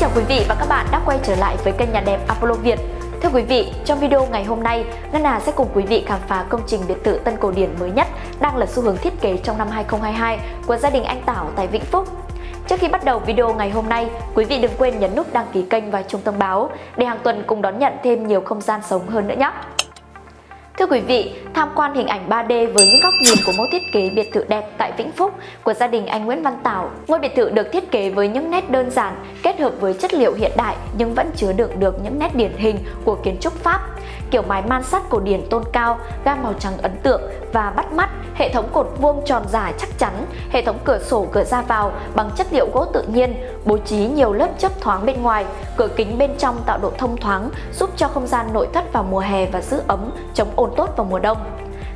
Chào quý vị và các bạn đã quay trở lại với kênh nhà đẹp Apollo Việt. Thưa quý vị, trong video ngày hôm nay, Nana sẽ cùng quý vị khám phá công trình biệt thự Tân Cổ Điển mới nhất đang là xu hướng thiết kế trong năm 2022 của gia đình anh Tảo tại Vĩnh Phúc. Trước khi bắt đầu video ngày hôm nay, quý vị đừng quên nhấn nút đăng ký kênh và chuông thông báo để hàng tuần cùng đón nhận thêm nhiều không gian sống hơn nữa nhé. Thưa quý vị, tham quan hình ảnh 3D với những góc nhìn của mẫu thiết kế biệt thự đẹp tại Vĩnh Phúc của gia đình anh Nguyễn Văn Tảo. Ngôi biệt thự được thiết kế với những nét đơn giản, kết hợp với chất liệu hiện đại nhưng vẫn chứa đựng được những nét điển hình của kiến trúc Pháp. Kiểu mái man sắt cổ điển tôn cao, gam màu trắng ấn tượng và bắt mắt, hệ thống cột vuông tròn dài chắc chắn, hệ thống cửa sổ cửa ra vào bằng chất liệu gỗ tự nhiên, bố trí nhiều lớp chớp thoáng bên ngoài, cửa kính bên trong tạo độ thông thoáng, giúp cho không gian nội thất vào mùa hè và giữ ấm, chống ồn tốt vào mùa đông.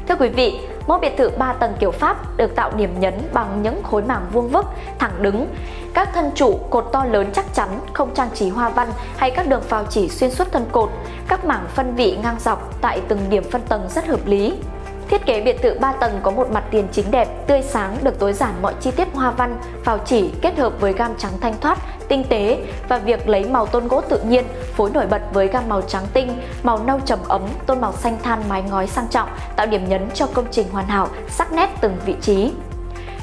Thưa quý vị, mẫu biệt thự 3 tầng kiểu Pháp được tạo điểm nhấn bằng những khối mảng vuông vức, thẳng đứng. Các thân trụ, cột to lớn chắc chắn, không trang trí hoa văn hay các đường phào chỉ xuyên suốt thân cột. Các mảng phân vị ngang dọc tại từng điểm phân tầng rất hợp lý. Thiết kế biệt thự 3 tầng có một mặt tiền chính đẹp, tươi sáng được tối giản mọi chi tiết hoa văn, phào chỉ kết hợp với gam trắng thanh thoát, tinh tế và việc lấy màu tôn gỗ tự nhiên phối nổi bật với gam màu trắng tinh, màu nâu trầm ấm, tôn màu xanh than mái ngói sang trọng tạo điểm nhấn cho công trình hoàn hảo, sắc nét từng vị trí.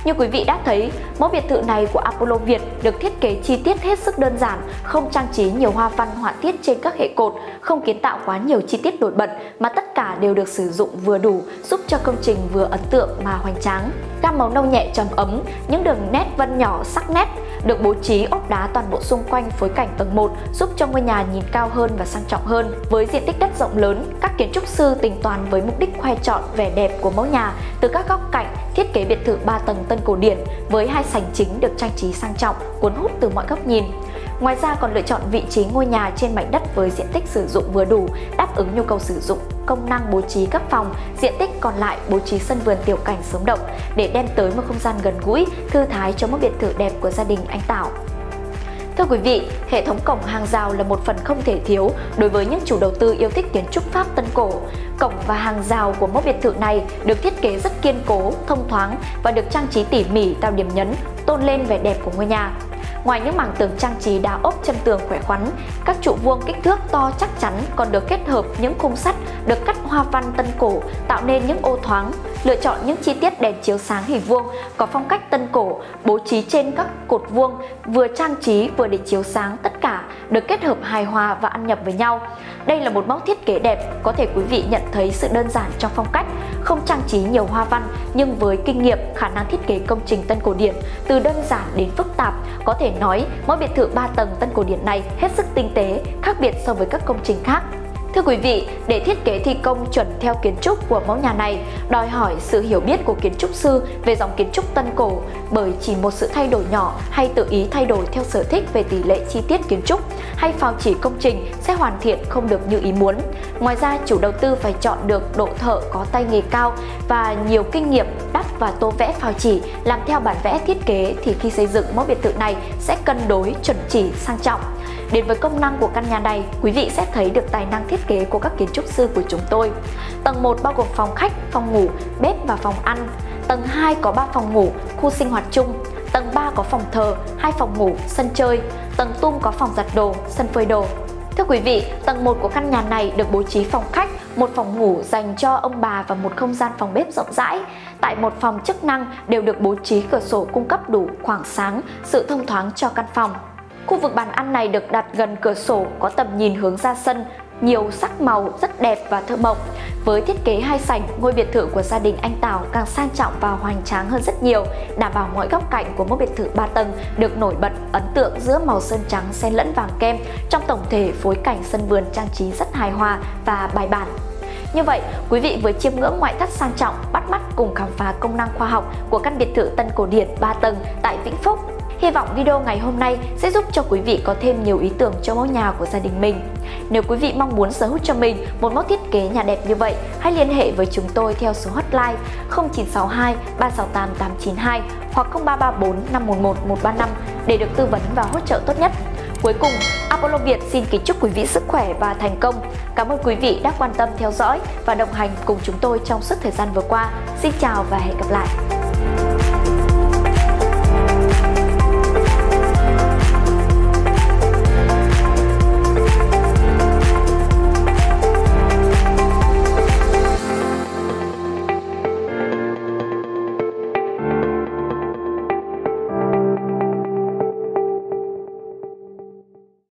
Như quý vị đã thấy, mẫu biệt thự này của Apollo Việt được thiết kế chi tiết hết sức đơn giản, không trang trí nhiều hoa văn họa tiết trên các hệ cột, không kiến tạo quá nhiều chi tiết nổi bật mà tất đều được sử dụng vừa đủ, giúp cho công trình vừa ấn tượng mà hoành tráng. Gam màu nâu nhẹ trầm ấm, những đường nét vân nhỏ sắc nét, được bố trí ốp đá toàn bộ xung quanh phối cảnh tầng 1 giúp cho ngôi nhà nhìn cao hơn và sang trọng hơn. Với diện tích đất rộng lớn, các kiến trúc sư tính toán với mục đích khoe trọn vẻ đẹp của mẫu nhà từ các góc cạnh, thiết kế biệt thự 3 tầng tân cổ điển với hai sảnh chính được trang trí sang trọng, cuốn hút từ mọi góc nhìn. Ngoài ra còn lựa chọn vị trí ngôi nhà trên mảnh đất với diện tích sử dụng vừa đủ, đáp ứng nhu cầu sử dụng, công năng bố trí các phòng, diện tích còn lại bố trí sân vườn tiểu cảnh sống động để đem tới một không gian gần gũi, thư thái cho một biệt thự đẹp của gia đình anh Tảo. Thưa quý vị, hệ thống cổng hàng rào là một phần không thể thiếu đối với những chủ đầu tư yêu thích kiến trúc Pháp Tân Cổ. Cổng và hàng rào của mẫu biệt thự này được thiết kế rất kiên cố, thông thoáng và được trang trí tỉ mỉ tạo điểm nhấn, tôn lên vẻ đẹp của ngôi nhà. Ngoài những mảng tường trang trí đá ốp chân tường khỏe khoắn, các trụ vuông kích thước to chắc chắn còn được kết hợp những khung sắt được cắt hoa văn tân cổ tạo nên những ô thoáng, lựa chọn những chi tiết đèn chiếu sáng hình vuông có phong cách tân cổ bố trí trên các cột vuông vừa trang trí vừa để chiếu sáng tất cả được kết hợp hài hòa và ăn nhập với nhau. Đây là một mẫu thiết kế đẹp, có thể quý vị nhận thấy sự đơn giản trong phong cách, không trang trí nhiều hoa văn nhưng với kinh nghiệm, khả năng thiết kế công trình tân cổ điển từ đơn giản đến phức tạp, có thể nói mỗi biệt thự 3 tầng tân cổ điển này hết sức tinh tế, khác biệt so với các công trình khác. Thưa quý vị, để thiết kế thi công chuẩn theo kiến trúc của mẫu nhà này đòi hỏi sự hiểu biết của kiến trúc sư về dòng kiến trúc tân cổ bởi chỉ một sự thay đổi nhỏ hay tự ý thay đổi theo sở thích về tỷ lệ chi tiết kiến trúc hay phào chỉ công trình sẽ hoàn thiện không được như ý muốn. Ngoài ra, chủ đầu tư phải chọn được độ thợ có tay nghề cao và nhiều kinh nghiệm đắp và tô vẽ phào chỉ làm theo bản vẽ thiết kế thì khi xây dựng mẫu biệt thự này sẽ cân đối chuẩn chỉ sang trọng. Đến với công năng của căn nhà này, quý vị sẽ thấy được tài năng thiết kế của các kiến trúc sư của chúng tôi. Tầng 1 bao gồm phòng khách, phòng ngủ, bếp và phòng ăn. Tầng 2 có 3 phòng ngủ, khu sinh hoạt chung. Tầng 3 có phòng thờ, hai phòng ngủ, sân chơi. Tầng tung có phòng giặt đồ, sân phơi đồ. Thưa quý vị, tầng 1 của căn nhà này được bố trí phòng khách, một phòng ngủ dành cho ông bà và một không gian phòng bếp rộng rãi. Tại một phòng chức năng đều được bố trí cửa sổ cung cấp đủ khoảng sáng, sự thông thoáng cho căn phòng. Khu vực bàn ăn này được đặt gần cửa sổ có tầm nhìn hướng ra sân, nhiều sắc màu rất đẹp và thơ mộng. Với thiết kế hai sảnh, ngôi biệt thự của gia đình anh Tào càng sang trọng và hoành tráng hơn rất nhiều, đảm bảo mọi góc cạnh của một biệt thự 3 tầng được nổi bật ấn tượng giữa màu sơn trắng xen lẫn vàng kem. Trong tổng thể, phối cảnh sân vườn trang trí rất hài hòa và bài bản. Như vậy, quý vị với chiêm ngưỡng ngoại thất sang trọng, bắt mắt cùng khám phá công năng khoa học của căn biệt thự tân cổ điển 3 tầng tại Vĩnh Phúc Hy vọng video ngày hôm nay sẽ giúp cho quý vị có thêm nhiều ý tưởng cho mẫu nhà của gia đình mình. Nếu quý vị mong muốn sở hữu cho mình một mẫu thiết kế nhà đẹp như vậy, hãy liên hệ với chúng tôi theo số hotline 0962 368 892 hoặc 0334 511 135 để được tư vấn và hỗ trợ tốt nhất. Cuối cùng, Apollo Việt xin kính chúc quý vị sức khỏe và thành công. Cảm ơn quý vị đã quan tâm theo dõi và đồng hành cùng chúng tôi trong suốt thời gian vừa qua. Xin chào và hẹn gặp lại!